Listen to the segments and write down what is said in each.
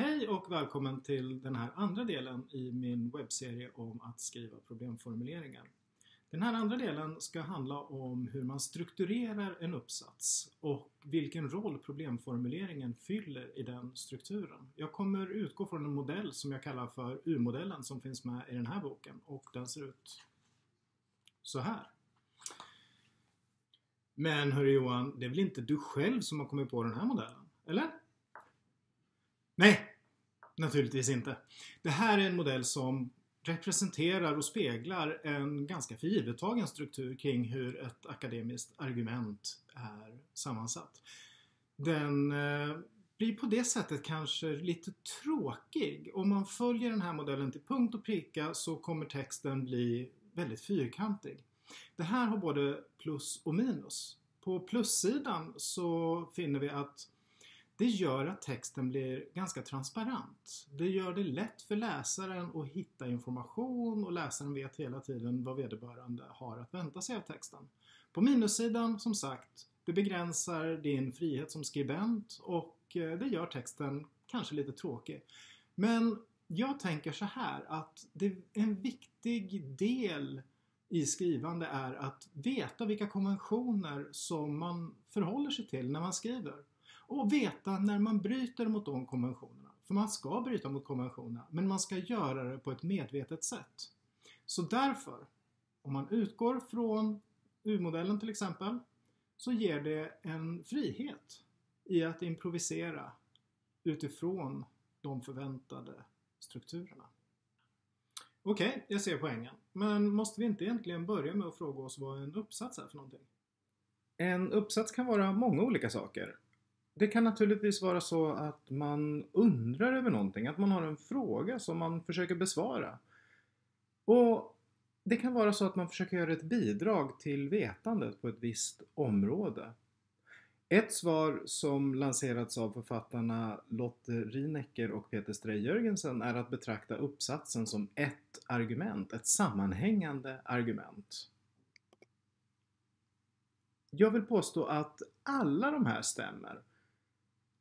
Hej och välkommen till den här andra delen i min webbserie om att skriva problemformuleringar. Den här andra delen ska handla om hur man strukturerar en uppsats och vilken roll problemformuleringen fyller i den strukturen. Jag kommer utgå från en modell som jag kallar för U-modellen som finns med i den här boken och den ser ut så här. Men hörru Johan, det är väl inte du själv som har kommit på den här modellen? Eller? Nej, naturligtvis inte. Det här är en modell som representerar och speglar en ganska förgivettagen struktur kring hur ett akademiskt argument är sammansatt. Den eh, blir på det sättet kanske lite tråkig. Om man följer den här modellen till punkt och pricka så kommer texten bli väldigt fyrkantig. Det här har både plus och minus. På plussidan så finner vi att det gör att texten blir ganska transparent. Det gör det lätt för läsaren att hitta information och läsaren vet hela tiden vad vederbörande har att vänta sig av texten. På minussidan, som sagt, det begränsar din frihet som skribent och eh, det gör texten kanske lite tråkig. Men jag tänker så här att det, en viktig del i skrivande är att veta vilka konventioner som man förhåller sig till när man skriver. Och veta när man bryter mot de konventionerna. För man ska bryta mot konventionerna, men man ska göra det på ett medvetet sätt. Så därför, om man utgår från U-modellen till exempel, så ger det en frihet i att improvisera utifrån de förväntade strukturerna. Okej, okay, jag ser poängen. Men måste vi inte egentligen börja med att fråga oss vad en uppsats är för någonting? En uppsats kan vara många olika saker. Det kan naturligtvis vara så att man undrar över någonting, att man har en fråga som man försöker besvara. Och det kan vara så att man försöker göra ett bidrag till vetandet på ett visst område. Ett svar som lanserats av författarna Lotte Rinecker och Peter Stray Jörgensen är att betrakta uppsatsen som ett argument, ett sammanhängande argument. Jag vill påstå att alla de här stämmer.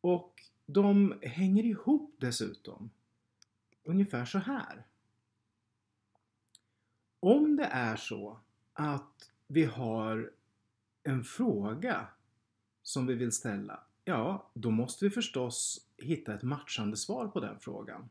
Och de hänger ihop dessutom. Ungefär så här. Om det är så att vi har en fråga som vi vill ställa, ja, då måste vi förstås hitta ett matchande svar på den frågan.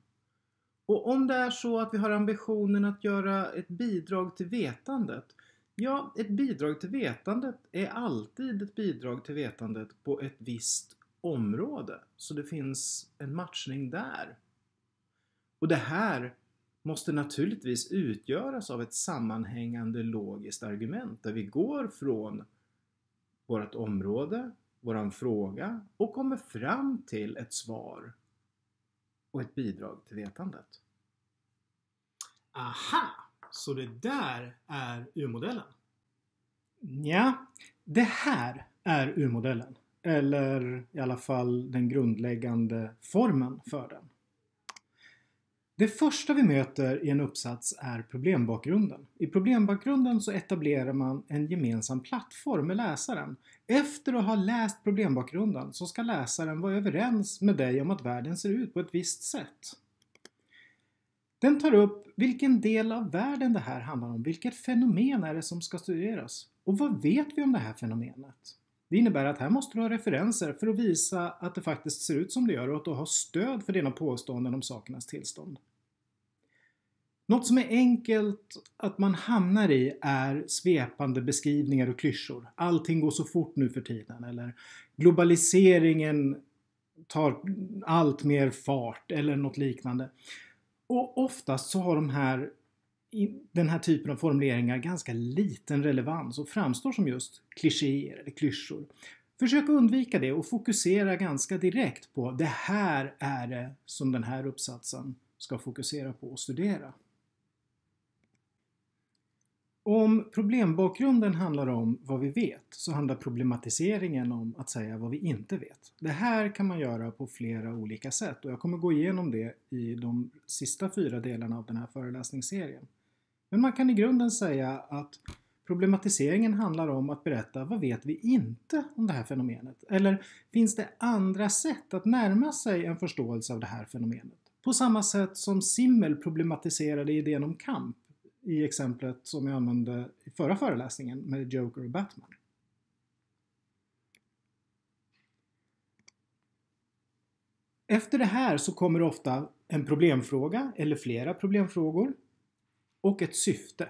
Och om det är så att vi har ambitionen att göra ett bidrag till vetandet, ja, ett bidrag till vetandet är alltid ett bidrag till vetandet på ett visst område. Så det finns en matchning där. Och det här måste naturligtvis utgöras av ett sammanhängande logiskt argument där vi går från vårt område våran fråga och kommer fram till ett svar och ett bidrag till vetandet. Aha! Så det där är U-modellen? Ja, det här är U-modellen. Eller i alla fall den grundläggande formen för den. Det första vi möter i en uppsats är problembakgrunden. I problembakgrunden så etablerar man en gemensam plattform med läsaren. Efter att ha läst problembakgrunden så ska läsaren vara överens med dig om att världen ser ut på ett visst sätt. Den tar upp vilken del av världen det här handlar om, vilket fenomen är det som ska studeras och vad vet vi om det här fenomenet? Det innebär att här måste du ha referenser för att visa att det faktiskt ser ut som det gör och att du har stöd för dina påståenden om sakernas tillstånd. Något som är enkelt att man hamnar i är svepande beskrivningar och klyschor. Allting går så fort nu för tiden eller globaliseringen tar allt mer fart eller något liknande. Och oftast så har de här den här typen av formuleringar ganska liten relevans och framstår som just klichéer eller klyschor. Försök undvika det och fokusera ganska direkt på det här är det som den här uppsatsen ska fokusera på och studera. Om problembakgrunden handlar om vad vi vet så handlar problematiseringen om att säga vad vi inte vet. Det här kan man göra på flera olika sätt och jag kommer gå igenom det i de sista fyra delarna av den här föreläsningsserien. Men man kan i grunden säga att Problematiseringen handlar om att berätta vad vet vi inte om det här fenomenet? Eller finns det andra sätt att närma sig en förståelse av det här fenomenet? På samma sätt som Simmel problematiserade idén om kamp i exemplet som jag använde i förra föreläsningen med Joker och Batman. Efter det här så kommer ofta en problemfråga eller flera problemfrågor och ett syfte.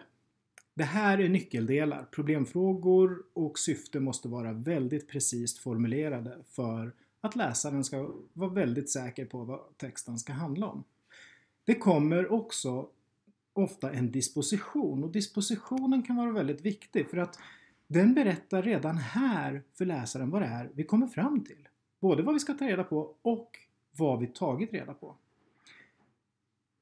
Det här är nyckeldelar. Problemfrågor och syfte måste vara väldigt precis formulerade för att läsaren ska vara väldigt säker på vad texten ska handla om. Det kommer också ofta en disposition och dispositionen kan vara väldigt viktig för att den berättar redan här för läsaren vad det är vi kommer fram till. Både vad vi ska ta reda på och vad vi tagit reda på.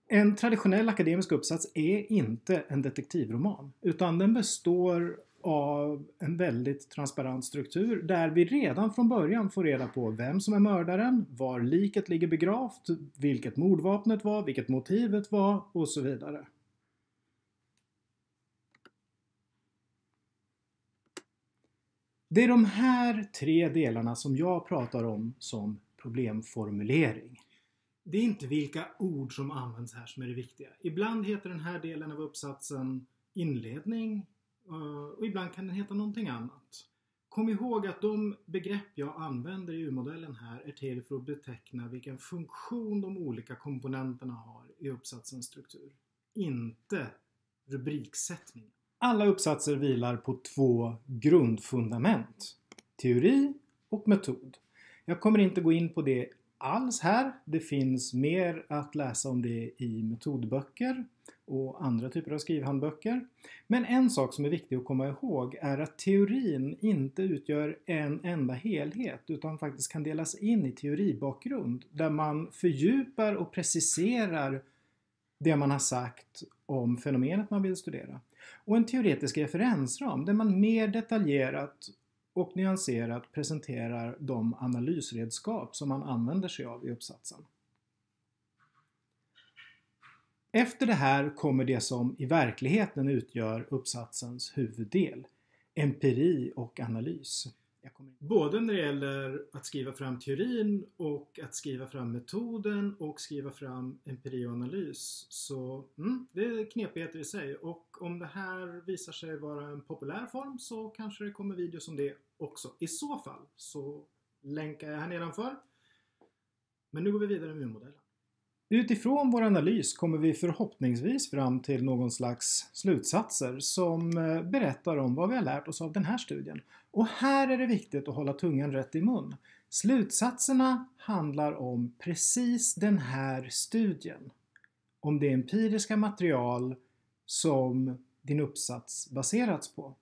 En traditionell akademisk uppsats är inte en detektivroman utan den består av en väldigt transparent struktur där vi redan från början får reda på vem som är mördaren, var liket ligger begravt, vilket mordvapnet var, vilket motivet var och så vidare. Det är de här tre delarna som jag pratar om som problemformulering. Det är inte vilka ord som används här som är det viktiga. Ibland heter den här delen av uppsatsen inledning eh, och ibland kan den heta någonting annat. Kom ihåg att de begrepp jag använder i U-modellen här är till för att beteckna vilken funktion de olika komponenterna har i uppsatsens struktur. Inte rubriksättning. Alla uppsatser vilar på två grundfundament. Teori och metod. Jag kommer inte gå in på det alls här. Det finns mer att läsa om det i metodböcker och andra typer av skrivhandböcker. Men en sak som är viktig att komma ihåg är att teorin inte utgör en enda helhet utan faktiskt kan delas in i teoribakgrund där man fördjupar och preciserar det man har sagt om fenomenet man vill studera. Och en teoretisk referensram där man mer detaljerat och nyanserat presenterar de analysredskap som man använder sig av i uppsatsen. Efter det här kommer det som i verkligheten utgör uppsatsens huvuddel, empiri och analys. Både när det gäller att skriva fram teorin och att skriva fram metoden och skriva fram empiri och analys. Så mm, det är knepigheter i sig och om det här visar sig vara en populär form så kanske det kommer videos om det också. I så fall så länkar jag här nedanför. Men nu går vi vidare med modellen. Utifrån vår analys kommer vi förhoppningsvis fram till någon slags slutsatser som eh, berättar om vad vi har lärt oss av den här studien. Och här är det viktigt att hålla tungan rätt i mun. Slutsatserna handlar om precis den här studien. Om det empiriska material som din uppsats baserats på.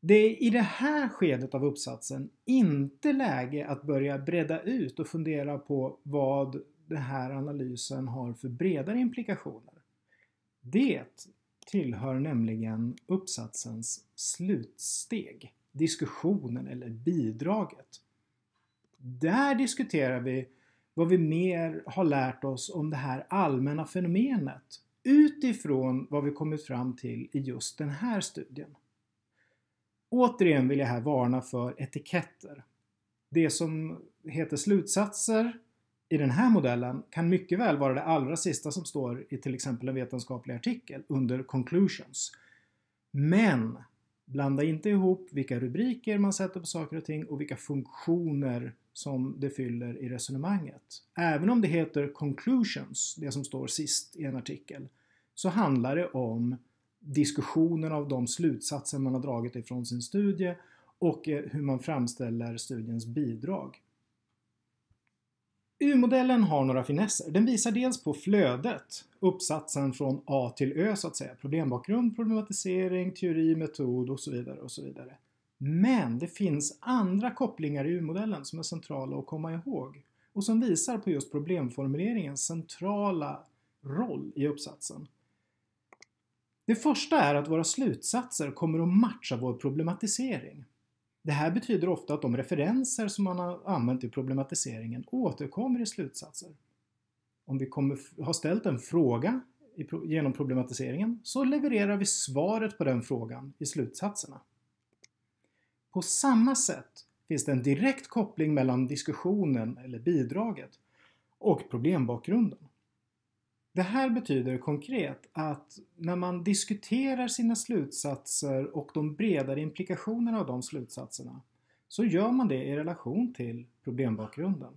Det är i det här skedet av uppsatsen inte läge att börja bredda ut och fundera på vad den här analysen har för bredare implikationer. Det tillhör nämligen uppsatsens slutsteg, diskussionen eller bidraget. Där diskuterar vi vad vi mer har lärt oss om det här allmänna fenomenet utifrån vad vi kommit fram till i just den här studien. Återigen vill jag här varna för etiketter. Det som heter slutsatser i den här modellen kan mycket väl vara det allra sista som står i till exempel en vetenskaplig artikel under conclusions. Men blanda inte ihop vilka rubriker man sätter på saker och ting och vilka funktioner som det fyller i resonemanget. Även om det heter conclusions, det som står sist i en artikel, så handlar det om diskussionen av de slutsatser man har dragit ifrån sin studie och eh, hur man framställer studiens bidrag. U-modellen har några finesser. Den visar dels på flödet, uppsatsen från A till Ö så att säga. Problembakgrund, problematisering, teori, metod och så vidare. och så vidare. Men det finns andra kopplingar i U-modellen som är centrala att komma ihåg och som visar på just problemformuleringens centrala roll i uppsatsen. Det första är att våra slutsatser kommer att matcha vår problematisering. Det här betyder ofta att de referenser som man har använt i problematiseringen återkommer i slutsatser. Om vi kommer, har ställt en fråga genom problematiseringen så levererar vi svaret på den frågan i slutsatserna. På samma sätt finns det en direkt koppling mellan diskussionen eller bidraget och problembakgrunden. Det här betyder konkret att när man diskuterar sina slutsatser och de bredare implikationerna av de slutsatserna så gör man det i relation till problembakgrunden.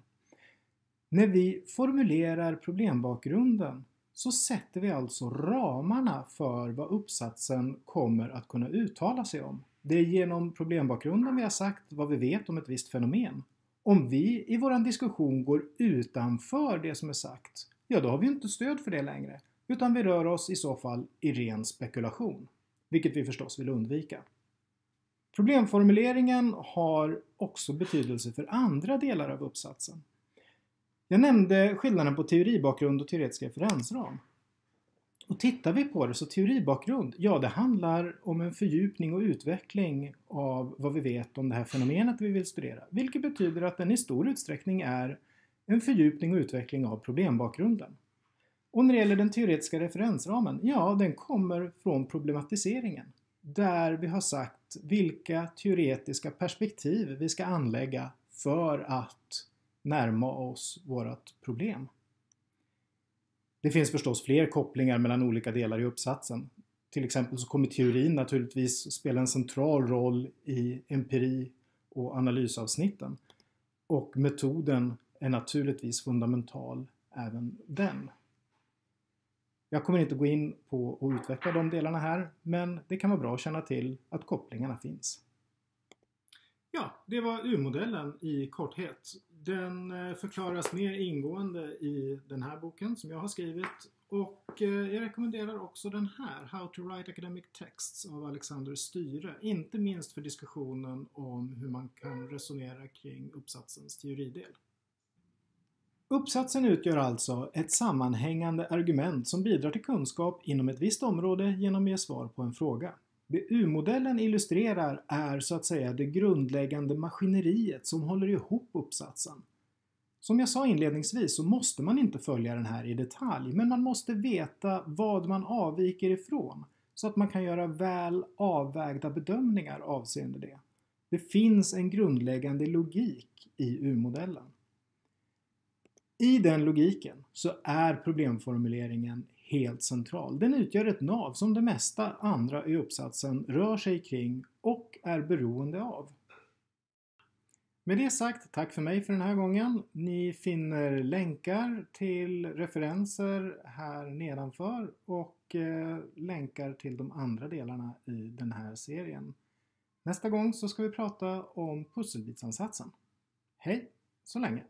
När vi formulerar problembakgrunden så sätter vi alltså ramarna för vad uppsatsen kommer att kunna uttala sig om. Det är genom problembakgrunden vi har sagt vad vi vet om ett visst fenomen. Om vi i vår diskussion går utanför det som är sagt, ja då har vi inte stöd för det längre, utan vi rör oss i så fall i ren spekulation, vilket vi förstås vill undvika. Problemformuleringen har också betydelse för andra delar av uppsatsen. Jag nämnde skillnaden på teoribakgrund och teoretisk referensram. Och tittar vi på det så teoribakgrund, ja det handlar om en fördjupning och utveckling av vad vi vet om det här fenomenet vi vill studera. Vilket betyder att den i stor utsträckning är en fördjupning och utveckling av problembakgrunden. Och när det gäller den teoretiska referensramen, ja den kommer från problematiseringen. Där vi har sagt vilka teoretiska perspektiv vi ska anlägga för att närma oss vårt problem. Det finns förstås fler kopplingar mellan olika delar i uppsatsen. Till exempel så kommer teorin naturligtvis spela en central roll i empiri och analysavsnitten. Och metoden är naturligtvis fundamental även den. Jag kommer inte gå in på att utveckla de delarna här, men det kan vara bra att känna till att kopplingarna finns. Ja, det var U-modellen i korthet. Den eh, förklaras mer ingående i den här boken som jag har skrivit och eh, jag rekommenderar också den här, How to write academic texts av Alexander Styre. Inte minst för diskussionen om hur man kan resonera kring uppsatsens teoridel. Uppsatsen utgör alltså ett sammanhängande argument som bidrar till kunskap inom ett visst område genom att ge svar på en fråga. Det U-modellen illustrerar är så att säga det grundläggande maskineriet som håller ihop uppsatsen. Som jag sa inledningsvis så måste man inte följa den här i detalj, men man måste veta vad man avviker ifrån så att man kan göra väl avvägda bedömningar avseende det. Det finns en grundläggande logik i U-modellen. I den logiken så är problemformuleringen helt central. Den utgör ett nav som det mesta andra i uppsatsen rör sig kring och är beroende av. Med det sagt, tack för mig för den här gången. Ni finner länkar till referenser här nedanför och eh, länkar till de andra delarna i den här serien. Nästa gång så ska vi prata om pusselbitsansatsen. Hej så länge!